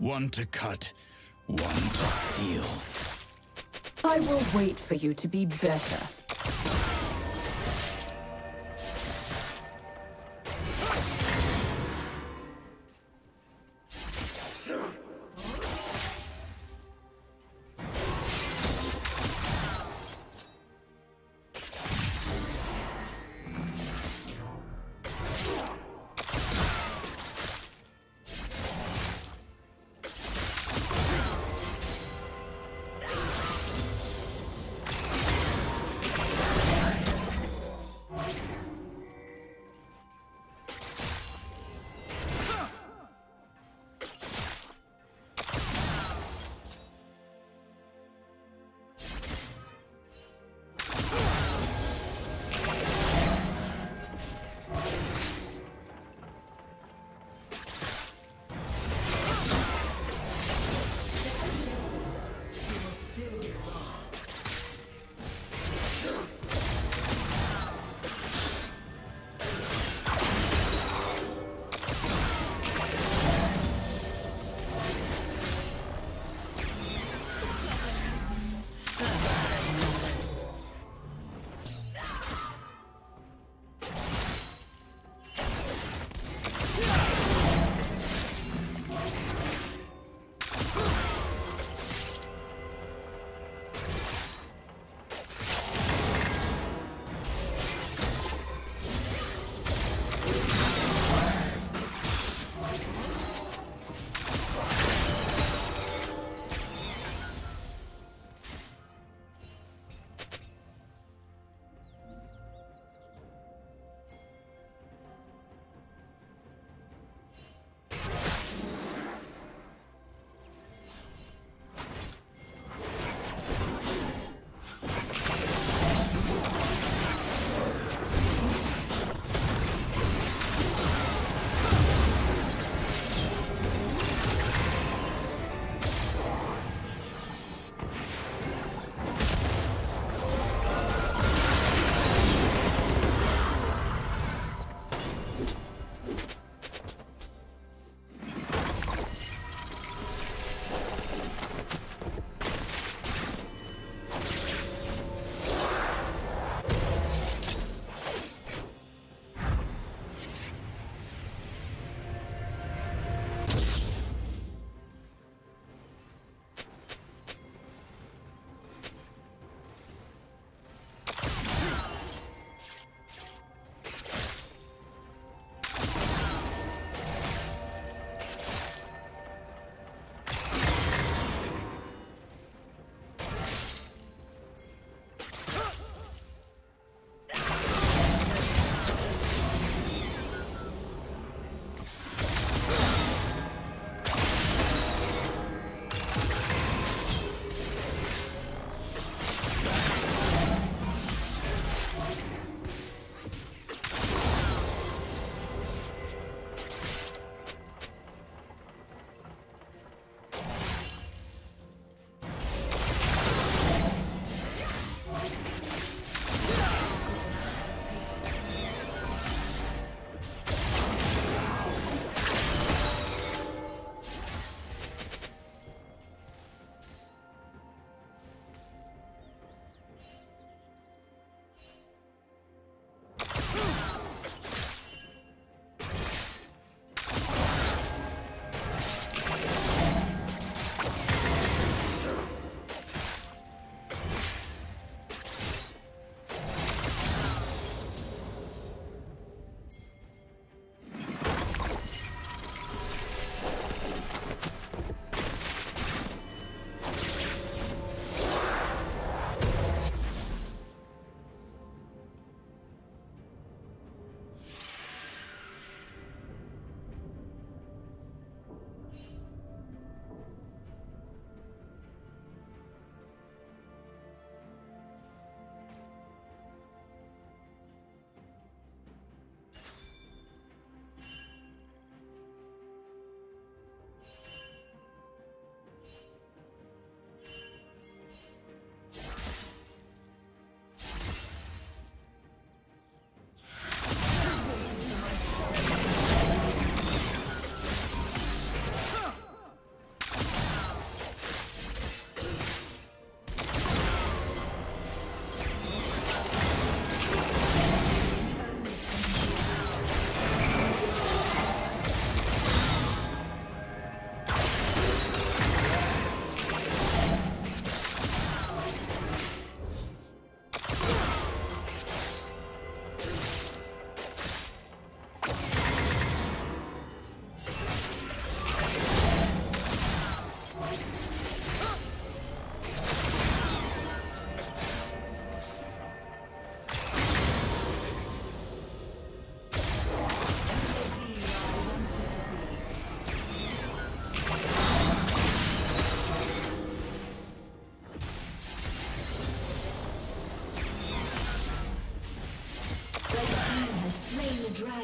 One to cut, one to seal. I will wait for you to be better.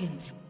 Dragon.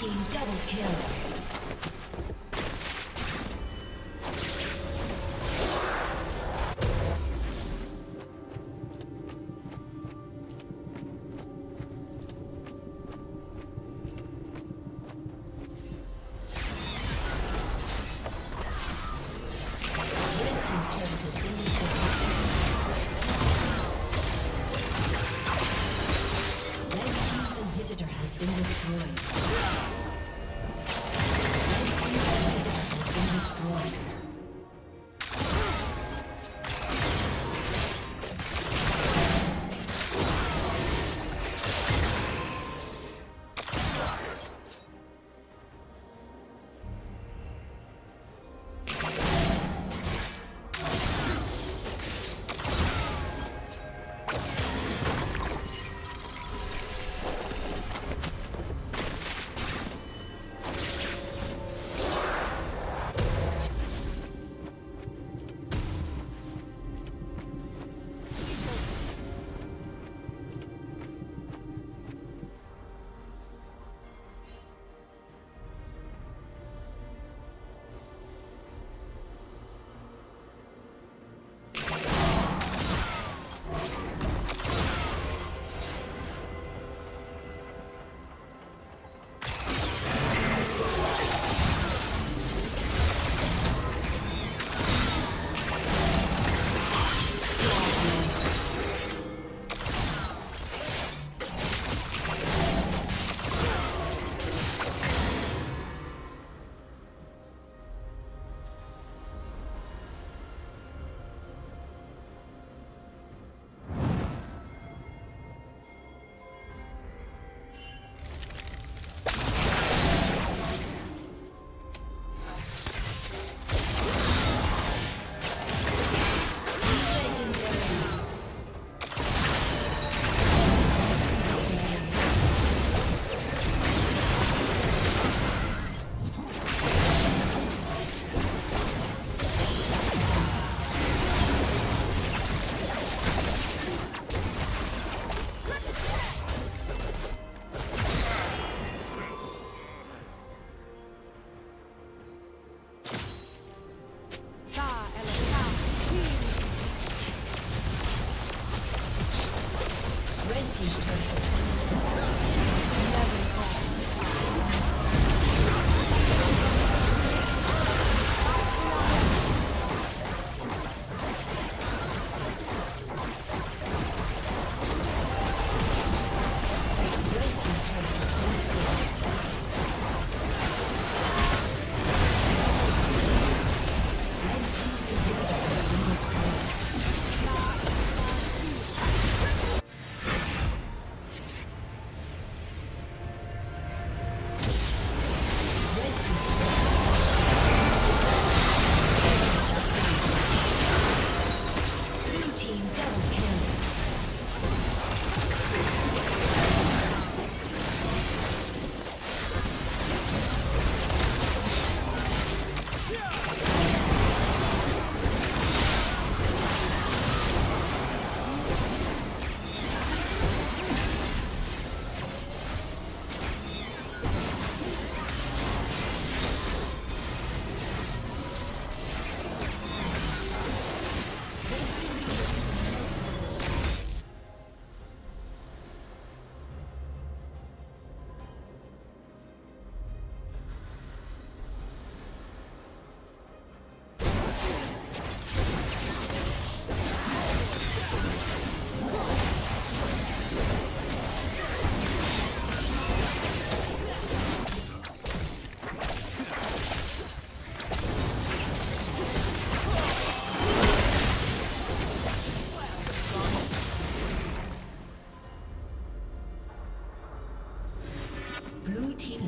Team double kill.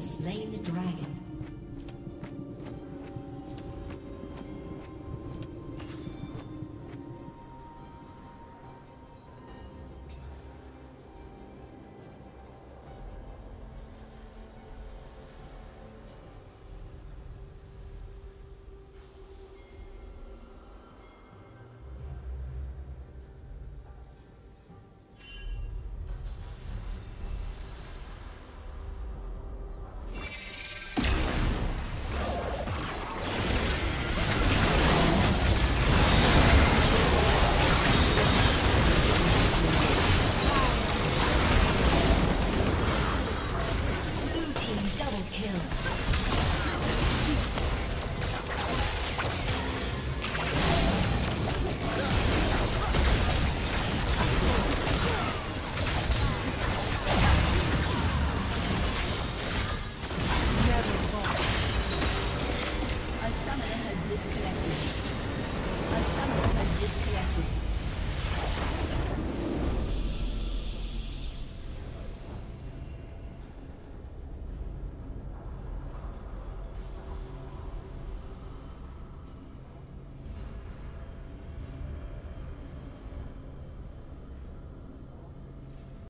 slain the dragon.